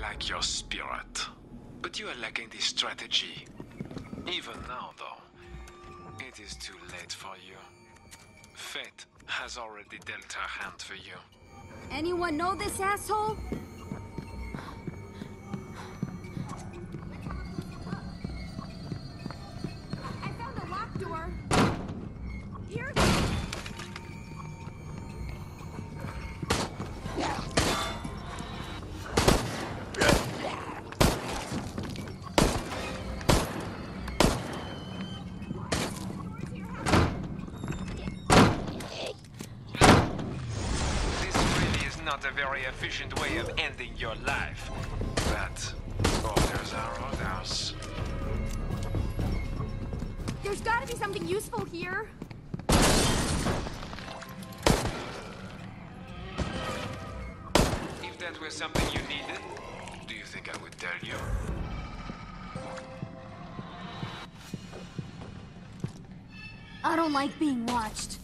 like your spirit, but you are lacking the strategy. Even now, though, it is too late for you. Fate has already dealt her hand for you. Anyone know this asshole? Not a very efficient way of ending your life. But orders are orders. There's gotta be something useful here. If that were something you needed, do you think I would tell you? I don't like being watched.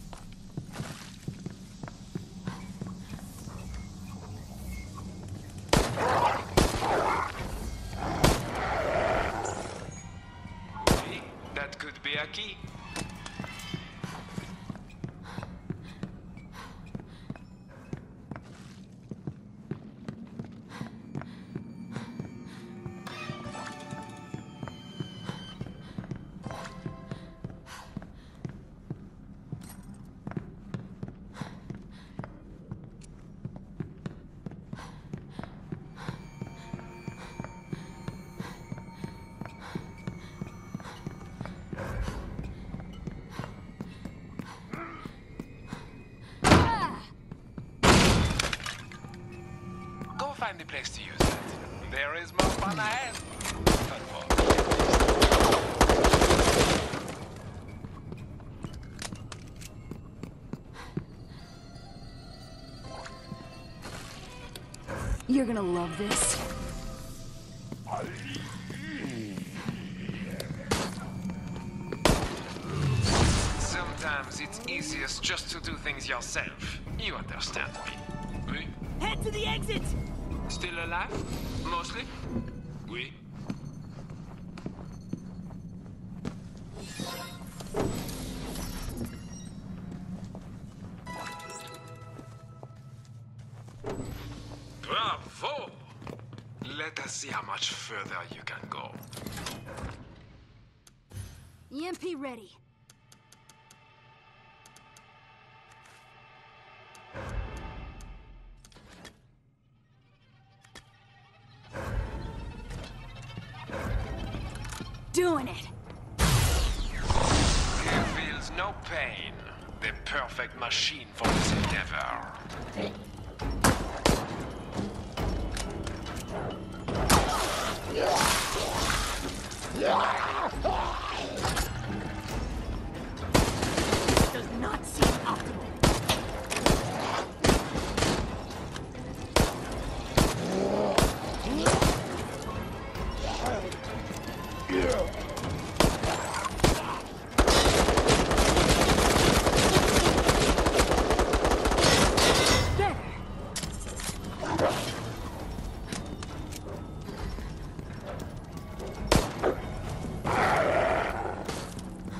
Place to use it. There is more fun ahead. You're gonna love this. Sometimes it's easiest just to do things yourself. You understand me. Head to the exit! Still alive? Mostly? Oui. Bravo! Let us see how much further you can go. EMP ready. Doing it. He feels no pain. The perfect machine for this endeavor. Does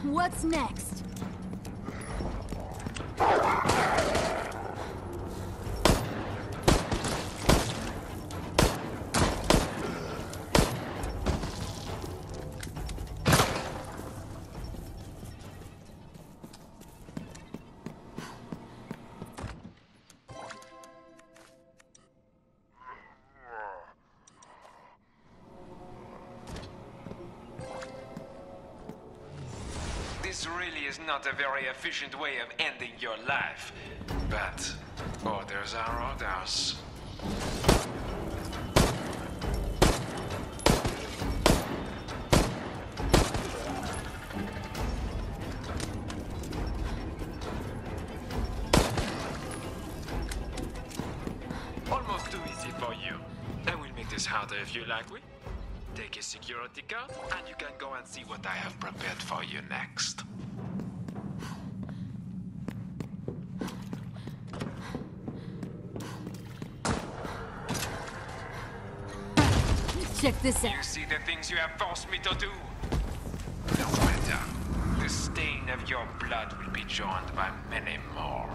What's next? Not a very efficient way of ending your life. But orders are orders. Almost too easy for you. I will make this harder if you like. We take a security card, and you can go and see what I have prepared for you next. Check this You see the things you have forced me to do? No matter. The stain of your blood will be joined by many more.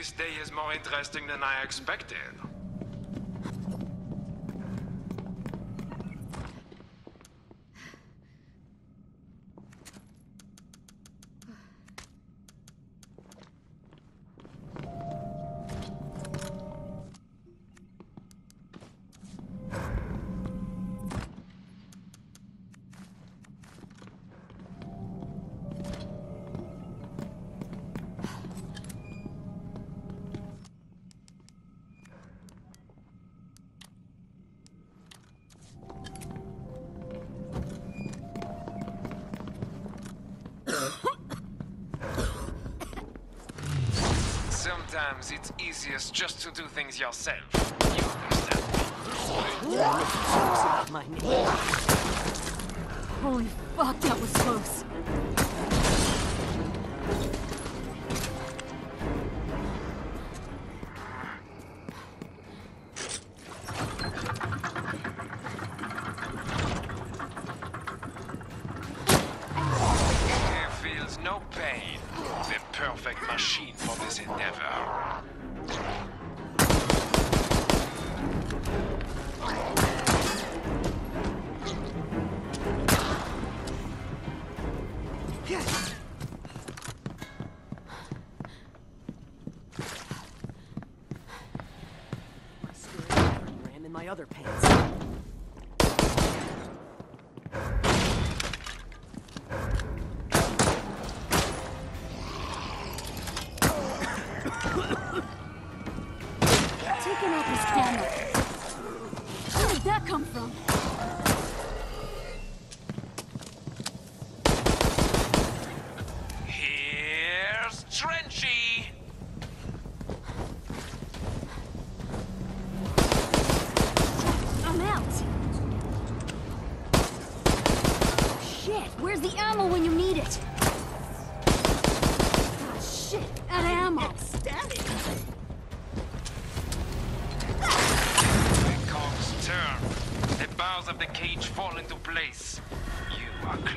This day is more interesting than I expected. Sometimes it's easiest just to do things yourself. You understand? My. Holy fuck, that was close. Other pants. Taking out his camera. Where did that come from?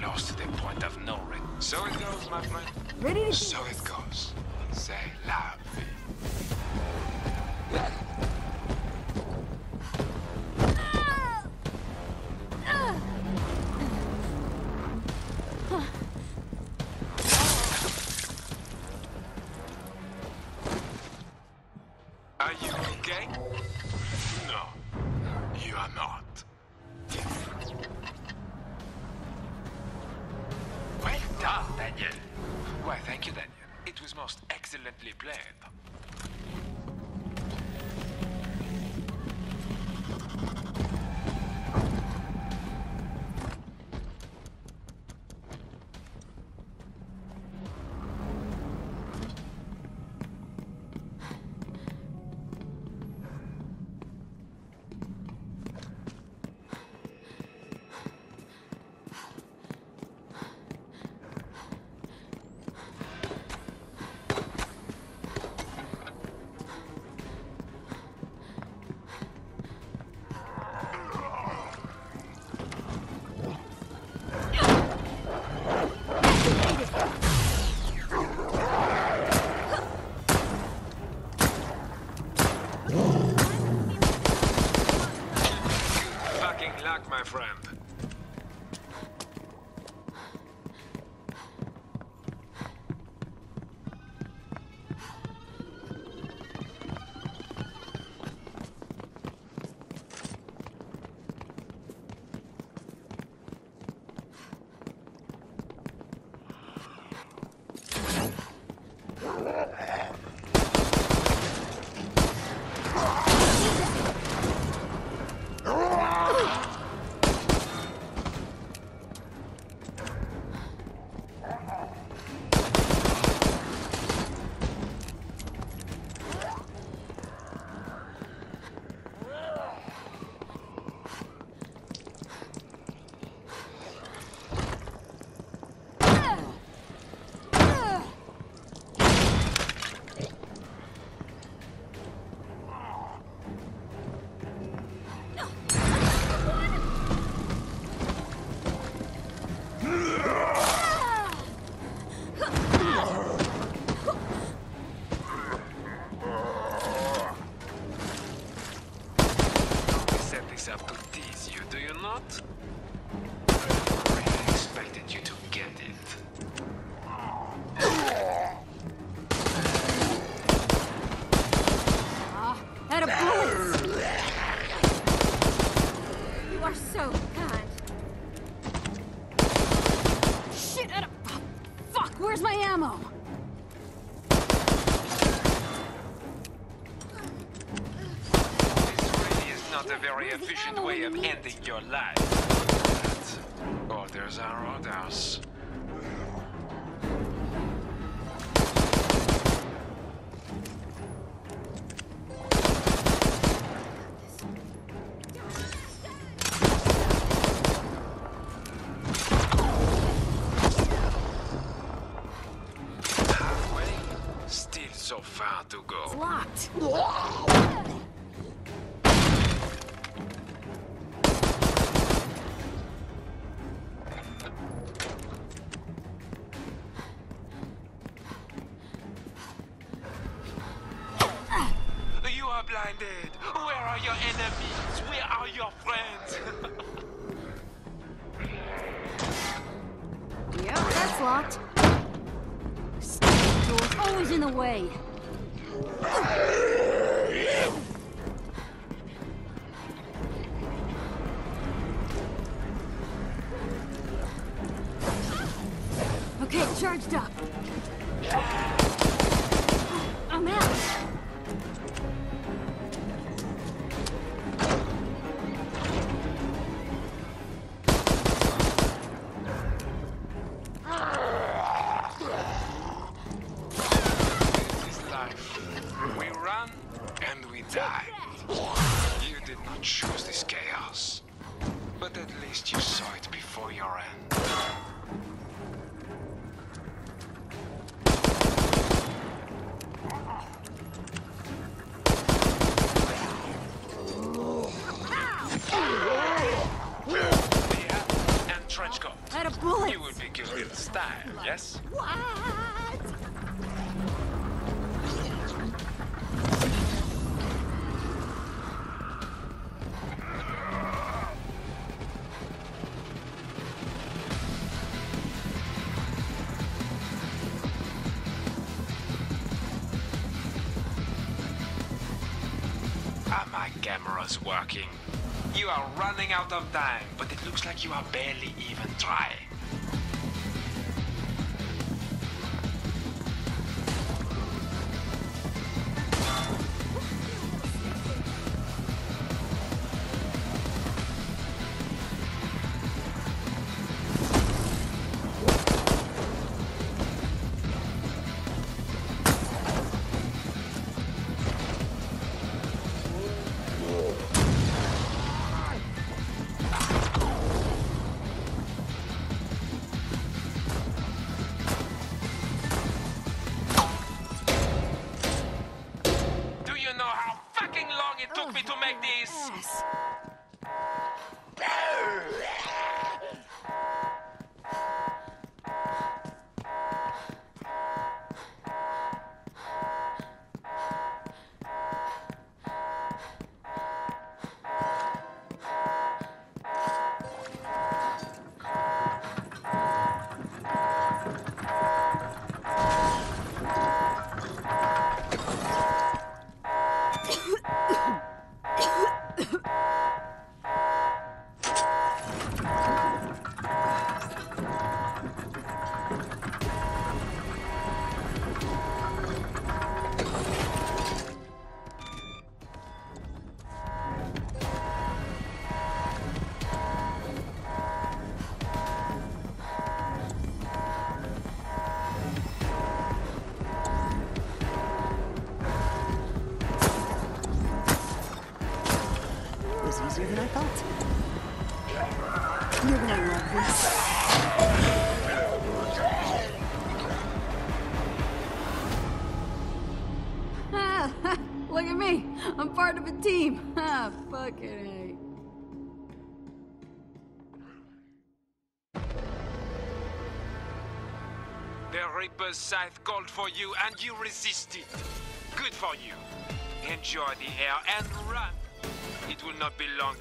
Close to the point of no return. So it goes, my friend. Ready to So it goes. Say la vie. Thank you, Daniel. It was most excellently played. blinded? Where are your enemies? Where are your friends? yep, that's locked. Stupid door's always in the way. trench coat. I had a bullet. You would be guilty in style, yes? What? my camera's working. You are running out of time, but it looks like you are barely even trying. Me to make this? Yes. Easier than I thought. You're gonna love this. Look at me. I'm part of a team. Ah, fucking The Reaper's scythe called for you and you resisted. Good for you. Enjoy the air and run. Will not be long